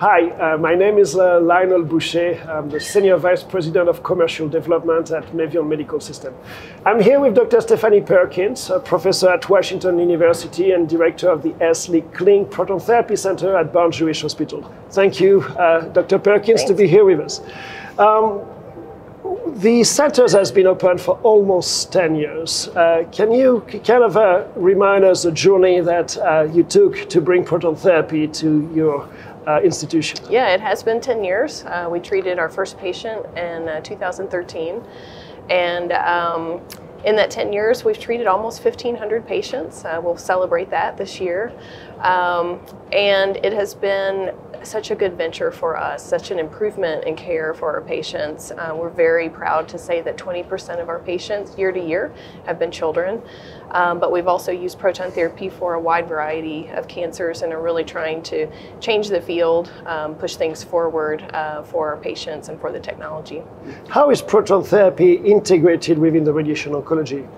Hi, uh, my name is uh, Lionel Bouchet. I'm the Senior Vice President of Commercial Development at Mevion Medical System. I'm here with Dr. Stephanie Perkins, a professor at Washington University and director of the S. Lee Kling Proton Therapy Center at Barnes Jewish Hospital. Thank you, uh, Dr. Perkins, Thanks. to be here with us. Um, the center has been open for almost 10 years. Uh, can you kind of uh, remind us the journey that uh, you took to bring proton therapy to your uh, institution? Yeah, it has been 10 years. Uh, we treated our first patient in uh, 2013. And um, in that 10 years, we've treated almost 1,500 patients. Uh, we'll celebrate that this year. Um, and it has been such a good venture for us, such an improvement in care for our patients. Uh, we're very proud to say that 20% of our patients year to year have been children. Um, but we've also used proton therapy for a wide variety of cancers and are really trying to change the field, um, push things forward uh, for our patients and for the technology. How is proton therapy integrated within the radiation oncology?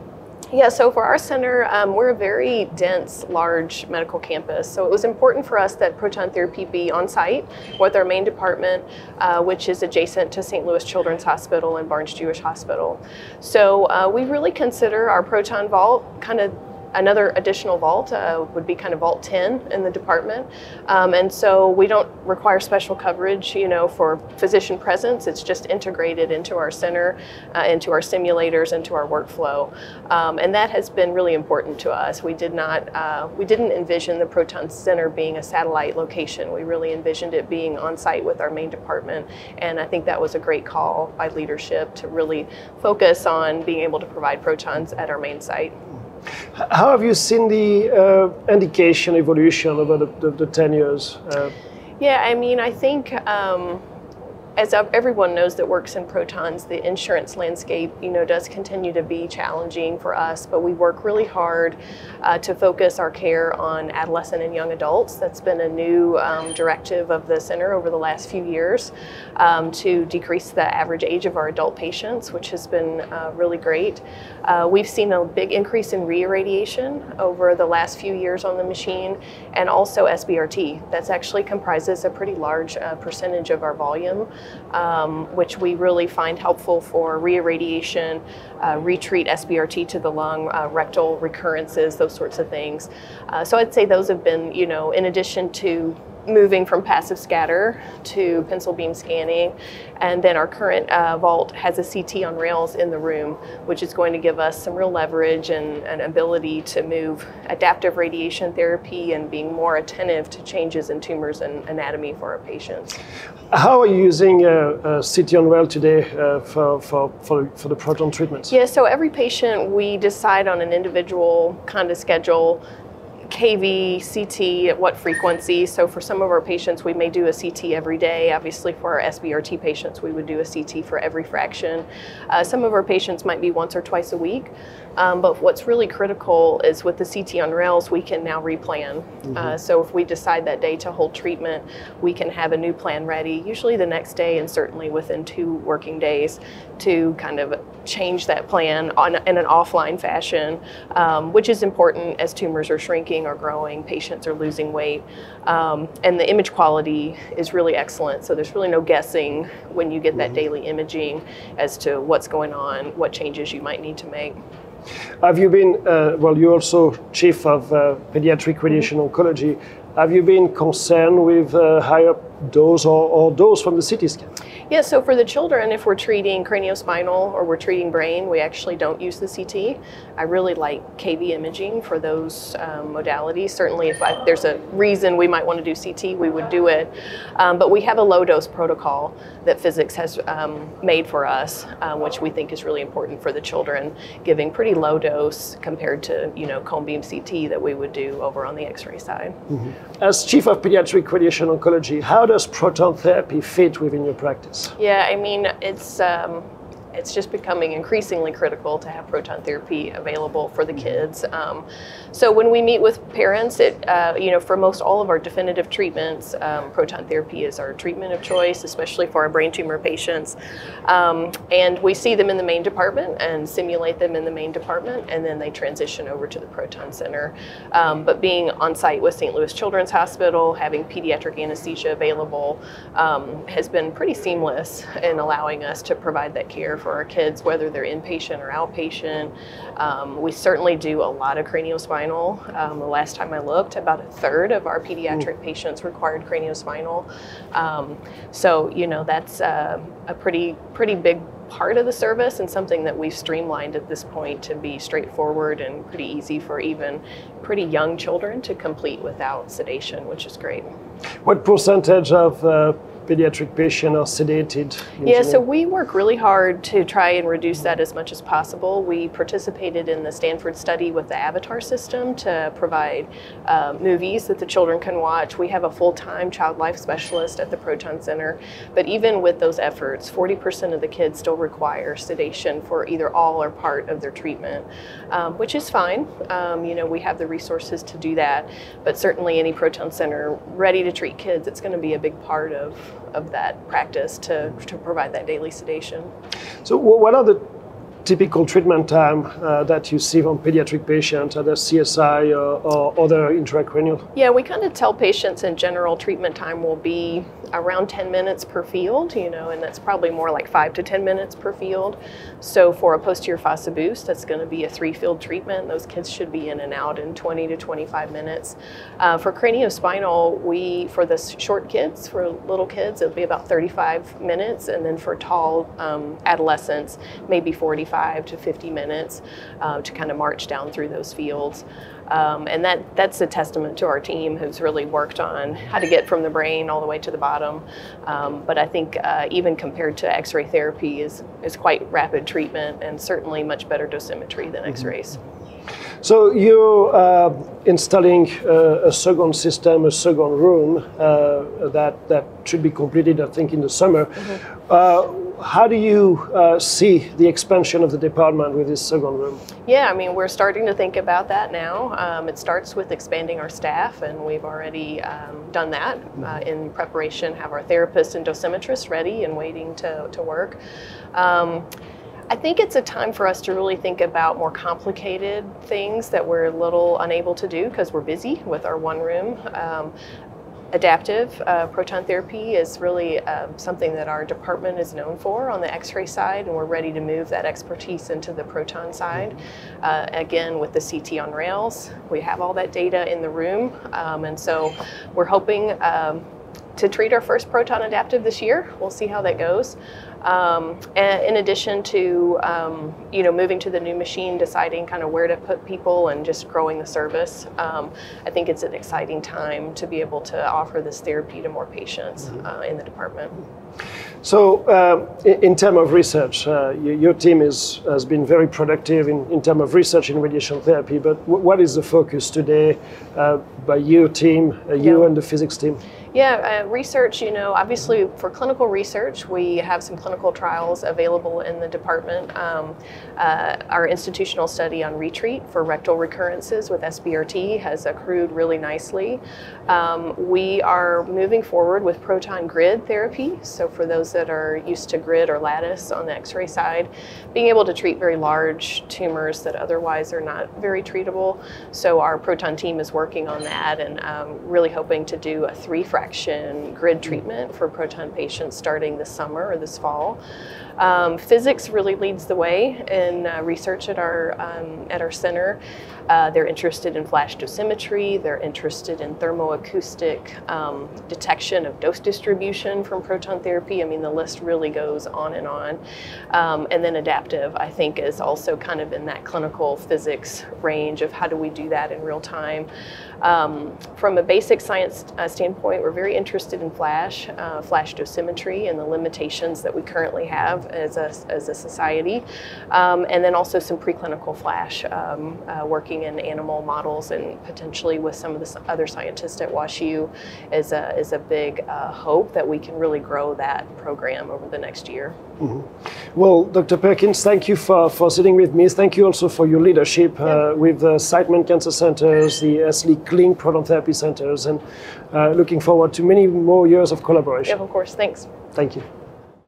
Yeah, so for our center, um, we're a very dense, large medical campus. So it was important for us that proton therapy be on site with our main department, uh, which is adjacent to St. Louis Children's Hospital and Barnes Jewish Hospital. So uh, we really consider our proton vault kind of another additional vault uh, would be kind of vault 10 in the department. Um, and so we don't require special coverage you know for physician presence. It's just integrated into our center uh, into our simulators into our workflow. Um, and that has been really important to us. We did not uh, we didn't envision the proton center being a satellite location. We really envisioned it being on site with our main department. And i think that was a great call by leadership to really focus on being able to provide protons at our main site How have you seen the uh, indication evolution over the, the, the 10 years? Uh, Yeah, I mean, I think um, as everyone knows that works in protons, the insurance landscape, you know, does continue to be challenging for us. But we work really hard uh, to focus our care on adolescent and young adults. That's been a new um, directive of the center over the last few years um, to decrease the average age of our adult patients, which has been uh, really great. Uh, we've seen a big increase in re-irradiation over the last few years on the machine, and also SBRT. That's actually comprises a pretty large uh, percentage of our volume, um, which we really find helpful for re-irradiation, uh, retreat SBRT to the lung, uh, rectal recurrences, those sorts of things. Uh, so I'd say those have been, you know, in addition to moving from passive scatter to pencil beam scanning. And then our current uh, vault has a CT on rails in the room, which is going to give us some real leverage and an ability to move adaptive radiation therapy and being more attentive to changes in tumors and anatomy for our patients. how are you using uh, uh, CT on rail today uh, for, for, for, for the proton treatments? Yeah, so every patient we decide on an individual kind of schedule. KV, CT, at what frequency. So, for some of our patients, we may do a CT every day. Obviously, for our SBRT patients, we would do a CT for every fraction. Uh, some of our patients might be once or twice a week. Um, but what's really critical is with the CT on rails, we can now replan. Uh, so, if we decide that day to hold treatment, we can have a new plan ready, usually the next day and certainly within two working days, to kind of change that plan on, in an offline fashion, um, which is important as tumors are shrinking or growing, patients are losing weight, um, and the image quality is really excellent. So there's really no guessing when you get that daily imaging as to what's going on, what changes you might need to make. Have you been, uh, well, you're also chief of uh, pediatric radiation oncology. Have you been concerned with uh, higher dose or, or dose from the CT scan? Yeah, so for the children, if we're treating craniospinal or we're treating brain, we actually don't use the CT. I really like KV imaging for those um, modalities. Certainly, if I, there's a reason we might want to do CT, we would do it. Um, but we have a low dose protocol that physics has um, made for us, uh, which we think is really important for the children, giving pretty low dose compared to you know cone beam CT that we would do over on the X-ray side. As chief of pediatric radiation oncology, how does proton therapy fit within your practice? Yeah, I mean, it's um, it's just becoming increasingly critical to have proton therapy available for the kids. Um, so when we meet with parents, it uh, you know for most all of our definitive treatments, um, proton therapy is our treatment of choice, especially for our brain tumor patients. Um, and we see them in the main department and simulate them in the main department, and then they transition over to the proton center. Um, but being on site with St. Louis Children's Hospital, having pediatric anesthesia available, um, has been pretty seamless in allowing us to provide that care for our kids, whether they're inpatient or outpatient. Um, we certainly do a lot of craniospinal. Um, the last time I looked, about a third of our pediatric mm. patients required craniospinal. Um, so, you know, that's uh, a pretty, pretty big part of the service and something that we've streamlined at this point to be straightforward and pretty easy for even pretty young children to complete without sedation, which is great. What percentage of uh, pediatric patients are sedated? Usually? Yeah, so we work really hard to try and reduce that as much as possible. We participated in the Stanford study with the Avatar system to provide uh, movies that the children can watch. We have a full-time child life specialist at the Proton Center, but even with those efforts, 40% of the kids still require sedation for either all or part of their treatment, um, which is fine. Um, you know, we have the resources to do that, but certainly any Proton Center ready to treat kids, it's going to be a big part of of that practice to, to provide that daily sedation. So, what are the typical treatment time uh, that you see from pediatric patients, either CSI or, or other intracranial? Yeah, we kind of tell patients in general treatment time will be around 10 minutes per field, you know, and that's probably more like five to 10 minutes per field. So for a posterior fossa boost, that's going to be a three field treatment. Those kids should be in and out in 20 to 25 minutes. Uh, for craniospinal, we, for the short kids, for little kids, it'll be about 35 minutes. And then for tall um, adolescents, maybe 45 to 50 minutes uh, to kind of march down through those fields. Um, and that, that's a testament to our team who's really worked on how to get from the brain all the way to the bottom. Um, but I think uh, even compared to X-ray therapy is, is quite rapid treatment and certainly much better dosimetry than mm-hmm. X-rays. So you're uh, installing uh, a second system, a second room uh, that that should be completed, I think, in the summer. Mm-hmm how do you uh, see the expansion of the department with this second room? Yeah, I mean, we're starting to think about that now. Um, it starts with expanding our staff, and we've already um, done that uh, in preparation, have our therapists and dosimetrists ready and waiting to, to work. Um, I think it's a time for us to really think about more complicated things that we're a little unable to do because we're busy with our one room. Um, adaptive. Uh, proton therapy is really uh, something that our department is known for on the x-ray side and we're ready to move that expertise into the proton side. Uh, again with the ct on rails we have all that data in the room um, and so we're hoping um, to treat our first proton adaptive this year. We'll see how that goes um, in addition to um, you know moving to the new machine, deciding kind of where to put people and just growing the service, um, I think it's an exciting time to be able to offer this therapy to more patients mm-hmm. uh, in the department. So, uh, in, in terms of research, uh, your team is, has been very productive in, in terms of research in radiation therapy. But w- what is the focus today uh, by your team, uh, you yeah. and the physics team? Yeah, uh, research, you know, obviously for clinical research, we have some clinical trials available in the department. Um, uh, our institutional study on retreat for rectal recurrences with SBRT has accrued really nicely. Um, we are moving forward with proton grid therapy. So for those that are used to grid or lattice on the x-ray side, being able to treat very large tumors that otherwise are not very treatable. So our proton team is working on that and um, really hoping to do a three fraction grid treatment for proton patients starting this summer or this fall. Um, physics really leads the way in uh, research at our um, at our center. Uh, they're interested in flash dosimetry. They're interested in thermoacoustic um, detection of dose distribution from proton therapy. I mean, the list really goes on and on. Um, and then adaptive, I think, is also kind of in that clinical physics range of how do we do that in real time. Um, from a basic science uh, standpoint, we're very interested in flash, uh, flash dosimetry, and the limitations that we currently have as a, as a society. Um, and then also some preclinical flash, um, uh, working in animal models and potentially with some of the other scientists at WashU is a, is a big uh, hope that we can really grow that program over the next year. Mm-hmm. Well, Dr. Perkins, thank you for, for sitting with me. Thank you also for your leadership uh, yeah. with the Siteman Cancer Centers, the S. Lee Kling Proton Therapy Centers, and uh, looking forward to many more years of collaboration. Yeah, of course. Thanks. Thank you.